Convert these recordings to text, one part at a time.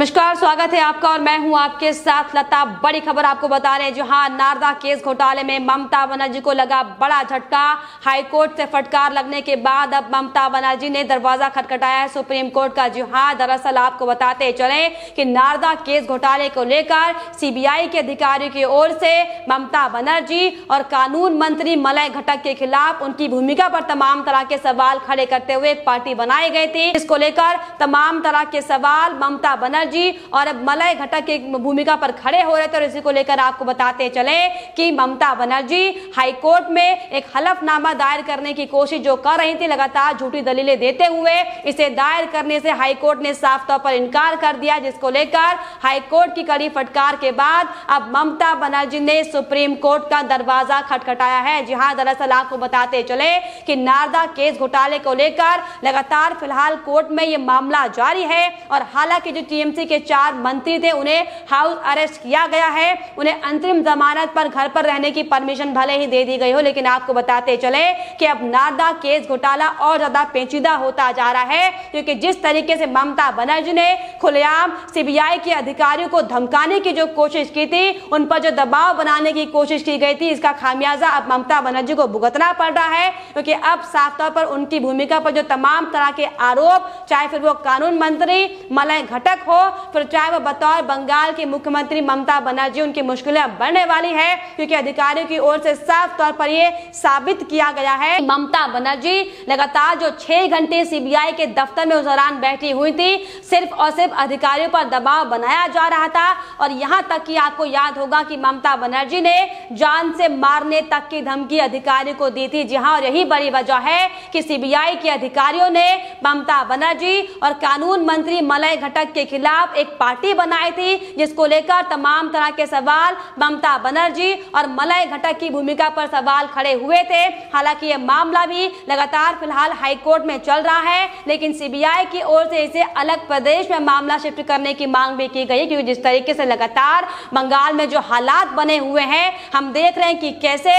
नमस्कार, स्वागत है आपका और मैं हूँ आपके साथ लता। बड़ी खबर आपको बता रहे हैं, जो जहाँ नारदा केस घोटाले में ममता बनर्जी को लगा बड़ा झटका। हाईकोर्ट से फटकार लगने के बाद अब ममता बनर्जी ने दरवाज़ा खटखटाया है, सुप्रीम कोर्ट का जी हाँ दरअसल आपको बताते चले कि नारदा केस घोटाले को लेकर सीबीआई के अधिकारियों की ओर से ममता बनर्जी और कानून मंत्री मलय घटक के खिलाफ उनकी भूमिका पर तमाम तरह के सवाल खड़े करते हुए पार्टी बनाई गई थी। इसको लेकर तमाम तरह के सवाल ममता बनर्जी बनर्जी और अब मलय घटक की भूमिका पर खड़े हो रहे थे, और इसी को लेकर आपको बताते चले कि ममता बनर्जी हाईकोर्ट में एक हलफनामा दायर करने की कोशिश जो कर रही थी, लगातार झूठी दलीलें देते हुए, इसे दायर करने से हाईकोर्ट ने साफ़ तौर पर इनकार कर दिया, जिसको लेकर हाईकोर्ट की कड़ी फटकार के बाद अब ममता बनर्जी ने सुप्रीम कोर्ट का दरवाज़ा खटखटाया है। जी हाँ दरअसल आपको बताते चले कि नारदा केस घोटाले को लेकर लगातार फ़िलहाल कोर्ट में ये मामला जारी है, और हालाँकि जो टीएम टीएमसी के चार मंत्री थे, उन्हें हाउस अरेस्ट किया गया है। उन्हें अंतरिम जमानत पर घर पर रहने की परमिशन भले ही दे दी गई हो, लेकिन आपको बताते चले कि अब नारदा केस घोटाला और ज़्यादा पेचीदा होता जा रहा है, क्योंकि जिस तरीके से ममता बनर्जी ने खुलेआम सीबीआई के अधिकारियों को धमकाने की जो कोशिश की थी, उन पर जो दबाव बनाने की कोशिश की गई थी, इसका खामियाजा अब ममता बनर्जी को भुगतना पड़ रहा है, क्योंकि अब साफ़ तौर पर उनकी भूमिका पर जो तमाम तरह के आरोप, चाहे फिर वो कानून मंत्री, मलय घटक हो फिर चाहे वो बतौर बंगाल की मुख्यमंत्री ममता बनर्जी उनकी मुश्किलें बढ़ने वाली है, क्योंकि अधिकारियों की ओर से साफ़ तौर पर यह साबित किया गया है। ममता बनर्जी लगातार जो छह घंटे सीबीआई के दफ्तर में उस दौरान बैठी हुई थी, सिर्फ़ और सिर्फ़ अधिकारियों पर दबाव बनाया जा रहा था। और यहाँ तक कि आपको याद होगा कि ममता बनर्जी ने जान से मारने तक की धमकी अधिकारियों को दी थी। जी और यही बड़ी वजह है कि सीबीआई के अधिकारियों ने ममता बनर्जी और कानून मंत्री मलय घटक के खिलाफ खिलाफ एक पार्टी बनाई थी, जिसको लेकर तमाम तरह के सवाल, ममता बनर्जी और मलय घटक की भूमिका पर सवाल खड़े हुए थे। हालाँकि यह मामला भी लगातार फ़िलहाल हाईकोर्ट में चल रहा है, लेकिन सीबीआई की ओर से इसे अलग प्रदेश में मामला शिफ्ट करने की मांग भी की गई, क्योंकि जिस तरीके से लगातार बंगाल में जो हालात बने हुए हैं, हम देख रहे हैं कि कैसे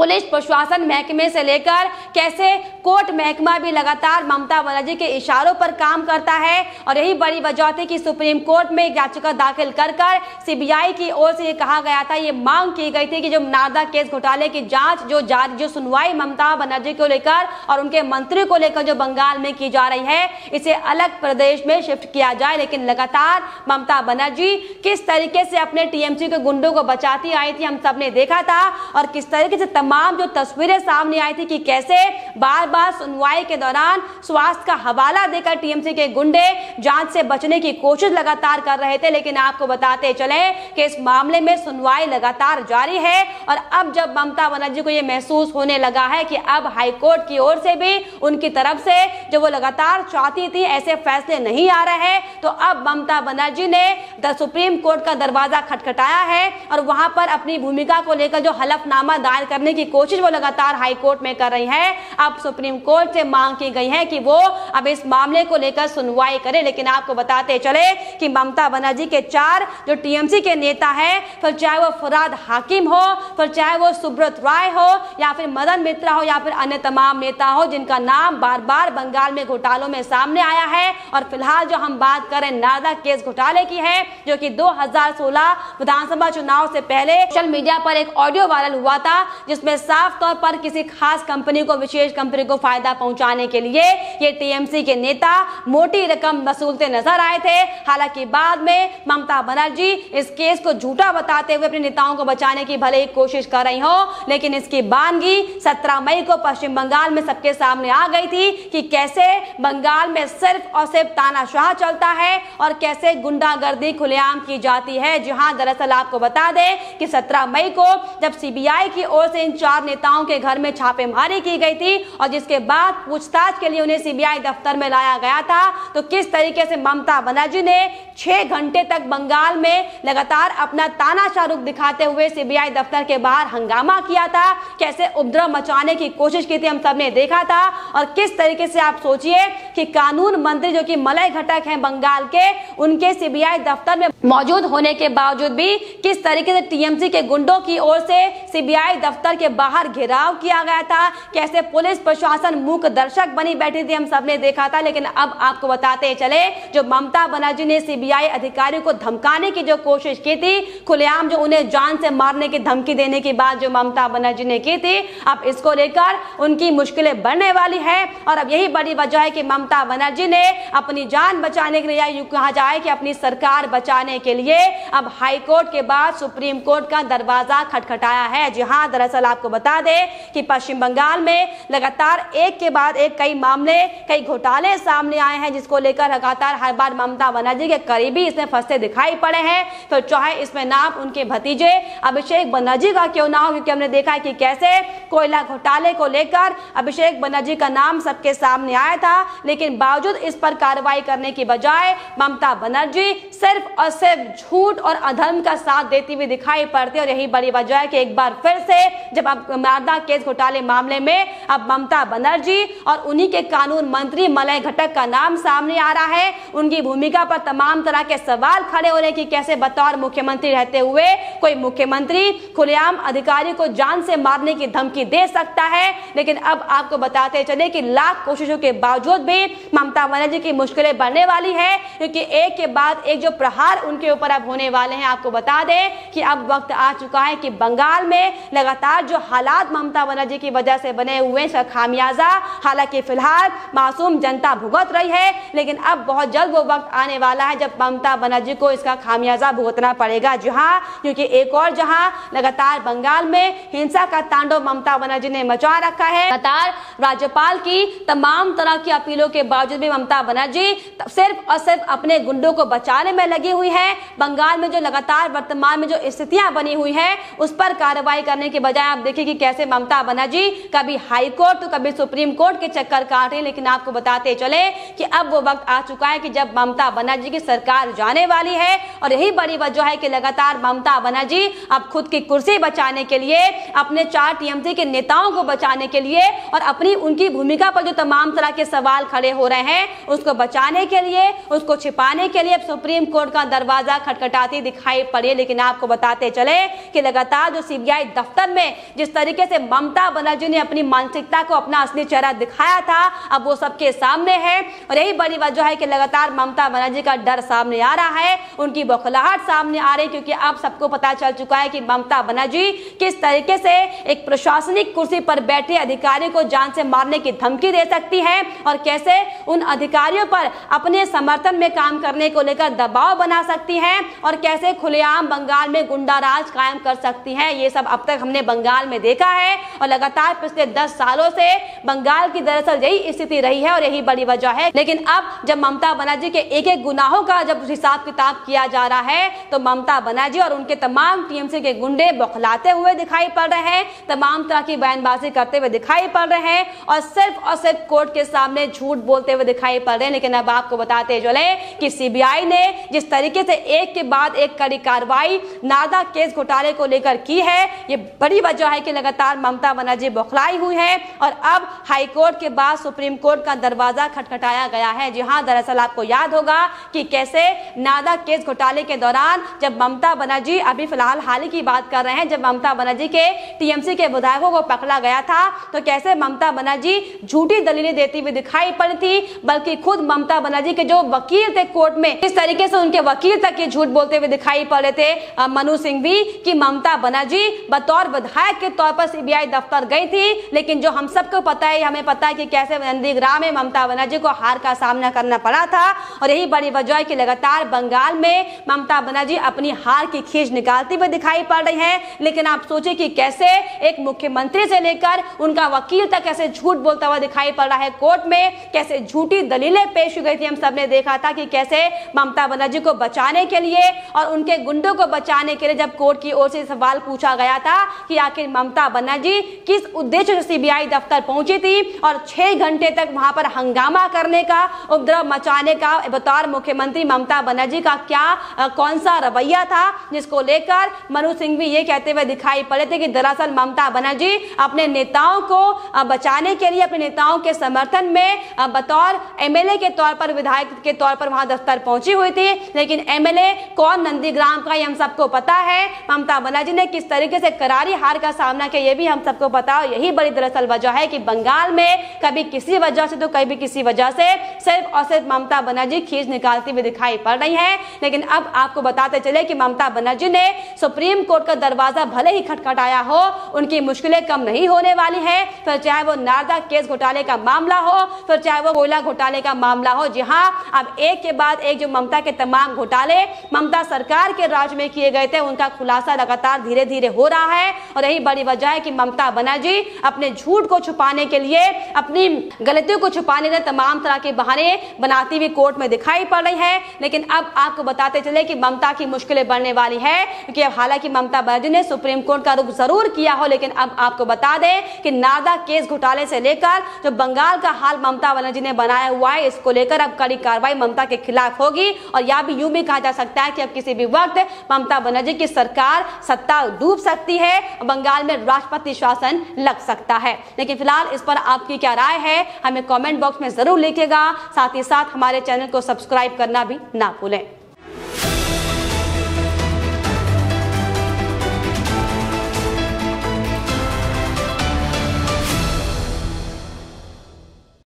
पुलिस प्रशासन महकमे से लेकर कैसे कोर्ट महकमा भी लगातार ममता बनर्जी के इशारों पर काम करता है और यही बड़ी वजह थी कि सुप्रीम कोर्ट में याचिका दाखिल कर कर सीबीआई की ओर से ये कहा गया था, ये मांग की गई थी कि जो नारदा केस घोटाले की जाँच, जो जारी, जो सुनवाई ममता बनर्जी को लेकर और उनके मंत्री को लेकर जो बंगाल में की जा रही है, इसे अलग प्रदेश में शिफ्ट किया जाए। लेकिन लगातार ममता बनर्जी किस तरीके से अपने टीएमसी के गुंडों को बचाती आई थी, हम सबने देखा था और किस तरीके से तमाम जो तस्वीरें सामने आई थी कि कैसे बार बार सुनवाई के दौरान स्वास्थ्य का हवाला देकर टीएमसी के गुंडे जाँच से बचने की कोशिश लगातार कर रहे थे। लेकिन आपको बताते चले कि इस मामले में सुनवाई लगातार जारी है और अब जब ममता बनर्जी को यह महसूस होने लगा है कि अब हाईकोर्ट की ओर से भी उनकी तरफ़ से जो वो लगातार चाहती थी, ऐसे फैसले नहीं आ रहे हैं तो अब ममता बनर्जी ने द सुप्रीम कोर्ट का दरवाज़ा खटखटाया है और वहाँ पर अपनी भूमिका को लेकर जो हलफनामा दायर करने करने की कोशिश वो लगातार हाई कोर्ट में कर रही है। अब सुप्रीम कोर्ट से मांग की गई है कि वो अब इस मामले को लेकर सुनवाई करे, लेकिन आपको बताते चले कि ममता बनर्जी के चार, जो टीएमसी के नेता हैं, फिर चाहे वो फराद हाकिम हो, फिर चाहे वो सुब्रत राय हो, या फिर मदन मित्रा हो, या फिर अन्य तमाम नेता हो, जिनका नाम बार बार बंगाल में घोटालों में सामने आया है। और फ़िलहाल जो हम बात करें, नारदा केस घोटाले की है, जो कि 2016 विधानसभा चुनाव से पहले सोशल मीडिया पर एक ऑडियो वायरल हुआ था जिस जिसमें साफ़ तौर पर किसी खास कंपनी को, विशेष कंपनी को फ़ायदा पहुँचाने के लिए ये टीएमसी के नेता मोटी रकम वसूलते नज़र आए थे। हालाँकि बाद में ममता बनर्जी इस केस को झूठा बताते हुए अपने नेताओं को बचाने की भले ही कोशिश कर रही हो, लेकिन इसकी बानगी 17 मई को पश्चिम बंगाल में सबके सामने आ गई थी कि कैसे बंगाल में सिर्फ़ और सिर्फ़ तानाशाह चलता है और कैसे गुंडागर्दी खुलेआम की जाती है। जहाँ दरअसल आपको बता दें कि 17 मई को जब सीबीआई की ओर से इन चार नेताओं के घर में छापेमारी की गई थी और जिसके बाद पूछताछ के लिए उन्हें सीबीआई दफ्तर में लाया गया था। तो किस तरीके से ममता बनर्जी ने छह घंटे तक बंगाल में लगातार अपना तानाशाह रुख दिखाते हुए सीबीआई दफ्तर के बाहर हंगामा किया था? कैसे उपद्रव मचाने की कोशिश की थी हम सबने देखा था। और किस तरीके से आप सोचिए कि कानून मंत्री जो कि मलय घटक हैं बंगाल के, उनके सीबीआई दफ्तर में मौजूद होने के बावजूद भी किस तरीके से टीएमसी के गुंडों की ओर से सीबीआई दफ्तर के बाहर घेराव किया गया था। कैसे पुलिस प्रशासन मूक दर्शक बनी बैठी थी, हम सबने देखा था, लेकिन अब आपको बताते चले, जो ममता बनर्जी ने सीबीआई अधिकारियों को धमकाने की जो कोशिश की थी, खुलेआम जो उन्हें जान से मारने की धमकी देने की बात जो ममता बनर्जी ने की थी, अब इसको लेकर उनकी मुश्किलें बढ़ने वाली है। और अब यही बड़ी वजह है कि ममता बनर्जी ने अपनी जान बचाने के लिए यूँ कहा जाए कि अपनी सरकार बचाने के लिए अब हाईकोर्ट के बाद सुप्रीम कोर्ट का दरवाज़ा खटखटाया है। जी हाँ दरअसल आपको बता दें कि पश्चिम बंगाल में लगातार एक के बाद एक कई मामले, कई घोटाले सामने आए हैं, जिसको लेकर लगातार हर बार ममता बनर्जी के करीबी इसमें फंसते दिखाई पड़े हैं। तो चाहे इसमें नाम उनके भतीजे अभिषेक बनर्जी का क्यों ना हो, क्योंकि हमने देखा है कि कैसे कोयला घोटाले को लेकर अभिषेक बनर्जी का नाम सबके सामने आया था, लेकिन बावजूद इस पर कार्रवाई करने की बजाय ममता बनर्जी सिर्फ़ और सिर्फ़ झूठ और अधर्म का साथ देती हुई दिखाई पड़ती है, और यही बड़ी वजह है कि एक बार फिर से जब अब नारदा केस घोटाले मामले में अब ममता बनर्जी और उन्हीं के कानून मंत्री मलय घटक का नाम सामने आ रहा है। उनकी भूमिका पर तमाम तरह के सवाल खड़े हो रहे कि कैसे बतौर मुख्यमंत्री रहते हुए कोई मुख्यमंत्री खुलेआम अधिकारी को जान से मारने की धमकी दे सकता है। लेकिन अब आपको बताते चले कि लाख कोशिशों के बावजूद भी ममता बनर्जी की मुश्किलें बढ़ने वाली है, क्योंकि एक के बाद एक जो प्रहार उनके ऊपर अब होने वाले हैं, आपको बता दें कि अब वक्त आ चुका है कि बंगाल में लगातार जो हालात ममता बनर्जी की वजह से बने हुए हैं, खामियाजा। हालाँकि फ़िलहाल मासूम जनता भुगत रही है, लेकिन अब बहुत जल्द वो वक्त आने वाला है जब ममता बनर्जी को इसका खामियाजा भुगतना पड़ेगा। जी हाँ क्योंकि एक और जहाँ लगातार बंगाल में हिंसा का तांडव ममता बनर्जी ने मचा रखा है। लगातार राज्यपाल की तमाम तरह की अपीलों के बावजूद भी ममता बनर्जी सिर्फ़ और सिर्फ़ अपने गुंडों को बचाने में लगी हुई है। बंगाल में जो लगातार वर्तमान में जो स्थितियाँ बनी हुई है, उस पर कार्रवाई करने के बजाय देखिए कि कैसे ममता बनर्जी कभी हाई कोर्ट तो कभी सुप्रीम कोर्ट के चक्कर काट रही लेकिन आपको बताते चले कि अब वो वक्त आ चुका है कि जब ममता बनर्जी की सरकार जाने वाली है, और यही बड़ी वजह है कि लगातार ममता बनर्जी अब खुद की कुर्सी बचाने के लिए, अपने चार टीएमसी के नेताओं को बचाने के लिए, और अपनी उनकी भूमिका पर जो तमाम तरह के सवाल खड़े हो रहे हैं, उसको बचाने के लिए, उसको छिपाने के लिए अब सुप्रीम कोर्ट का दरवाज़ा खटखटाती दिखाई पड़ी। लेकिन आपको बताते चले कि लगातार जो सीबीआई दफ्तर में जिस तरीके से ममता बनर्जी ने अपनी मानसिकता को अपना असली चेहरा दिखाया था, अब वो सबके सामने है। और यही बड़ी वजह है कि लगातार ममता बनर्जी का डर सामने आ रहा है, उनकी बौखलाहट सामने आ रही क्योंकि अब सबको पता चल चुका है कि ममता बनर्जी किस तरीके से एक प्रशासनिक कुर्सी पर बैठे अधिकारी को जान से मारने की धमकी दे सकती है और कैसे उन अधिकारियों पर अपने समर्थन में काम करने को लेकर दबाव बना सकती है और कैसे खुलेआम बंगाल में गुंडा राज कायम कर सकती है, ये सब अब तक हमने बंगाल में देखा है और लगातार पिछले दस सालों से बंगाल की दरअसल यही स्थिति रही है और यही बड़ी वजह है। लेकिन अब जब ममता बनर्जी के एक एक गुनाहों का जब हिसाब किताब किया जा रहा है तो ममता बनर्जी और उनके तमाम टीएमसी के गुंडे बौखलाते हुए दिखाई पड़ रहे हैं, तमाम तरह की बयानबाजी करते हुए दिखाई पड़ रहे हैं और सिर्फ़ और सिर्फ़ कोर्ट के सामने झूठ बोलते हुए दिखाई पड़ रहे हैं। लेकिन अब आपको बताते चले कि सीबीआई ने जिस तरीके से एक के बाद एक कड़ी कार्रवाई नादा केस घोटाले को लेकर की है, ये बड़ी वजह है कि लगातार ममता बनर्जी बौखलाई हुई है और अब हाईकोर्ट के बाद सुप्रीम कोर्ट का दरवाज़ा खटखटाया गया है। जी हाँ दरअसल आपको याद होगा कि कैसे नारदा केस घोटाले के दौरान जब ममता बनर्जी अभी फ़िलहाल हाल ही की बात कर रहे हैं, जब ममता बनर्जी के टीएमसी के विधायकों को पकड़ा गया था तो कैसे ममता बनर्जी झूठी दलीलें देती हुई दिखाई पड़ी थी, बल्कि खुद ममता बनर्जी के जो वकील थे कोर्ट में, इस तरीके से उनके वकील तक ये झूठ बोलते हुए दिखाई पड़े थे। मनु सिंह भी कि ममता बनर्जी बतौर विधायक के तौर पर सीबीआई दफ्तर गई थी, लेकिन जो हम सबको पता है, हमें पता है कि कैसे नंदीग्राम में ममता बनर्जी को हार का सामना करना पड़ा था, और यही बड़ी वजह है कि लगातार बंगाल में ममता बनर्जी अपनी हार की खींच निकालती हुई दिखाई पड़ रही है। लेकिन आप सोचे कि कैसे एक मुख्यमंत्री से लेकर उनका वकील तक कैसे झूठ बोलता हुआ दिखाई पड़ रहा है कोर्ट में, कैसे झूठी दलीलें पेश की गई थी, हम सबने देखा था कि कैसे ममता बनर्जी को बचाने के लिए और उनके गुंडों को बचाने के लिए जब कोर्ट की ओर से सवाल पूछा गया था कि आखिर ममता बनर्जी किस उद्देश्य से सीबीआई दफ्तर पहुँची थी और छह घंटे तक वहाँ पर हंगामा करने का उपद्रव मचाने का बतौर मुख्यमंत्री ममता बनर्जी का क्या आ, कौन सा रवैया था जिसको लेकर मनु सिंह भी ये कहते हुए दिखाई पड़े थे कि दरअसल ममता बनर्जी अपने नेताओं को बचाने के लिए अपने नेताओं के समर्थन में बतौर एमएलए के तौर पर विधायक के तौर पर वहाँ दफ्तर पहुँची हुई थी। लेकिन एमएलए कौन नंदीग्राम का हम सबको पता है ममता बनर्जी ने किस तरीके से करारी हार का का सामना किया, ये भी हम सबको पता और यही बड़ी दरअसल वजह है कि बंगाल में कभी किसी वजह से तो कभी किसी वजह से सिर्फ़ और सिर्फ़ ममता बनर्जी खींच निकालती हुई दिखाई पड़ रही है। लेकिन अब आपको बताते चले कि ममता बनर्जी ने सुप्रीम कोर्ट का दरवाज़ा भले ही खटखटाया हो, उनकी मुश्किलें कम नहीं होने वाली है। फिर चाहे वो नारदा केस घोटाले का मामला हो, फिर चाहे वो कोयला घोटाले का मामला हो। जी हाँ अब एक के बाद एक जो ममता के तमाम घोटाले ममता सरकार के राज में किए गए थे, उनका खुलासा लगातार धीरे धीरे हो रहा है। और यही बड़ी वजह है कि ममता बनर्जी अपने झूठ को छुपाने के लिए अपनी गलतियों को छुपाने के तमाम तरह के बहाने बनाती हुई कोर्ट में दिखाई पड़ रही है। लेकिन अब आपको बताते चले कि ममता की मुश्किलें बढ़ने वाली है क्योंकि अब हालाँकि ममता बनर्जी ने सुप्रीम कोर्ट का रुख ज़रूर किया हो, लेकिन अब आपको बता दें कि नादा केस घोटाले से लेकर जो बंगाल का हाल ममता बनर्जी ने बनाया हुआ है, इसको लेकर अब कड़ी कार्रवाई ममता के खिलाफ होगी। और यह भी यूँ भी कहा जा सकता है कि अब किसी भी वक्त ममता बनर्जी की सरकार सत्ता डूब सकती है। बंगाल में राष्ट्रपति शासन लग सकता है। लेकिन फ़िलहाल इस पर आपकी क्या राय है, हमें कॉमेंट बॉक्स में ज़रूर लिखेगा। साथ ही साथ हमारे चैनल को सब्सक्राइब करना भी ना भूलें।